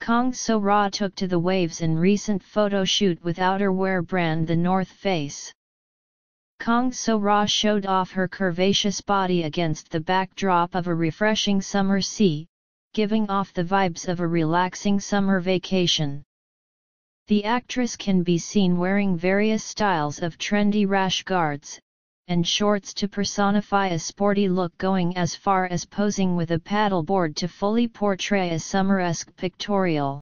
Kang So Ra took to the waves in recent photo shoot with outerwear brand The North Face. Kang So Ra showed off her curvaceous body against the backdrop of a refreshing summer sea, giving off the vibes of a relaxing summer vacation. The actress can be seen wearing various styles of trendy rash guards, and shorts to personify a sporty look going as far as posing with a paddleboard to fully portray a summer-esque pictorial.